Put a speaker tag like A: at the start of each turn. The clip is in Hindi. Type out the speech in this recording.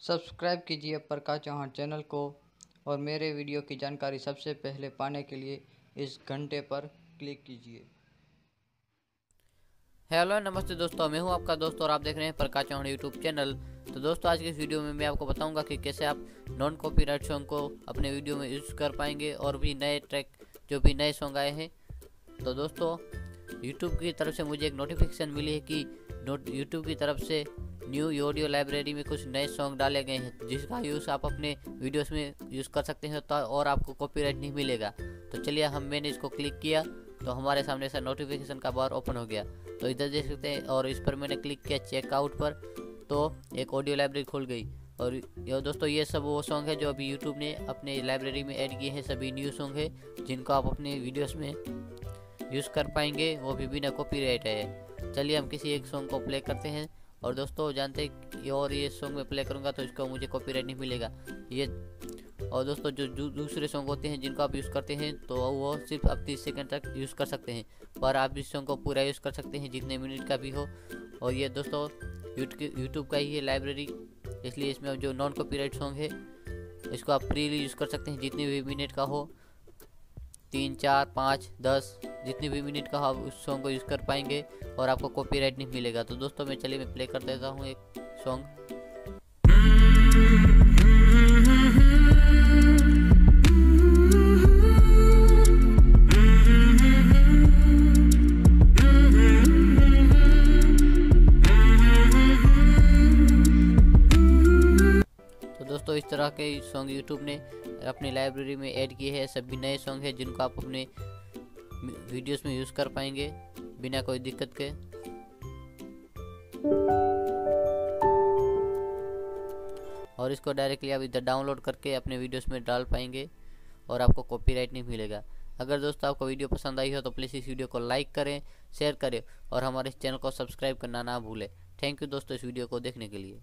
A: सब्सक्राइब कीजिए प्रकाश चौहान चैनल को और मेरे वीडियो की जानकारी सबसे पहले पाने के लिए इस घंटे पर क्लिक कीजिए।
B: हेलो, नमस्ते दोस्तों, मैं हूँ आपका दोस्त और आप देख रहे हैं प्रकाश चौहान यूट्यूब चैनल। तो दोस्तों, आज की इस वीडियो में मैं आपको बताऊँगा कि कैसे आप नॉन कॉपीराइट सॉन्ग को अपने वीडियो में यूज़ कर पाएँगे और भी नए ट्रैक जो भी नए सॉन्ग आए हैं। तो दोस्तों यूट्यूब की तरफ़ से मुझे एक नोटिफिकेशन मिली है कि यूट्यूब की तरफ़ से न्यू ऑडियो लाइब्रेरी में कुछ नए सॉन्ग डाले गए हैं, जिसका यूज़ आप अपने वीडियोस में यूज़ कर सकते हैं तो और आपको कॉपीराइट नहीं मिलेगा। तो चलिए, हम मैंने इसको क्लिक किया तो हमारे सामने ऐसा नोटिफिकेशन का बार ओपन हो गया। तो इधर देख सकते हैं, और इस पर मैंने क्लिक किया चेकआउट पर तो एक ऑडियो लाइब्रेरी खुल गई। और ये दोस्तों, ये सब वो सॉन्ग है जो अभी यूट्यूब ने अपने लाइब्रेरी में ऐड किए हैं, सभी न्यू सॉन्ग है, जिनको आप अपने वीडियोस में यूज़ कर पाएँगे, वो भी बिना कॉपीराइट है। चलिए, हम किसी एक सॉन्ग को प्ले करते हैं। और दोस्तों, जानते ये और ये सॉन्ग मैं प्ले करूँगा तो इसको मुझे कॉपीराइट नहीं मिलेगा। ये और दोस्तों, जो दूसरे सॉन्ग होते हैं जिनको आप यूज़ करते हैं तो वो सिर्फ़ आप तीस सेकेंड तक यूज़ कर सकते हैं। पर आप इस सॉन्ग को पूरा यूज़ कर सकते हैं जितने मिनट का भी हो। और ये दोस्तों यूट्यूब का ही है लाइब्रेरी इसलिए इसमें जो नॉन कॉपीराइट सॉन्ग है, इसको आप फ्रीली यूज़ कर सकते हैं जितने भी मिनट का हो। तीन, चार, पाँच, दस जितने भी मिनट का आप उस सॉन्ग को यूज़ कर पाएँगे और आपको कॉपीराइट नहीं मिलेगा। तो दोस्तों, मैं चलिए, मैं प्ले कर देता हूँ एक सॉन्ग तो दोस्तों, इस तरह के सॉन्ग यूट्यूब ने अपनी लाइब्रेरी में ऐड किए हैं। सभी नए सॉन्ग हैं जिनको आप अपने वीडियोस में यूज़ कर पाएँगे, बिना कोई दिक्कत के। और इसको डायरेक्टली आप इधर डाउनलोड करके अपने वीडियोस में डाल पाएँगे और आपको कॉपीराइट नहीं मिलेगा। अगर दोस्तों आपको वीडियो पसंद आई हो तो प्लीज़ इस वीडियो को लाइक करें शेयर करें और हमारे इस चैनल को सब्सक्राइब करना ना भूलें। थैंक यू दोस्तों इस वीडियो को देखने के लिए।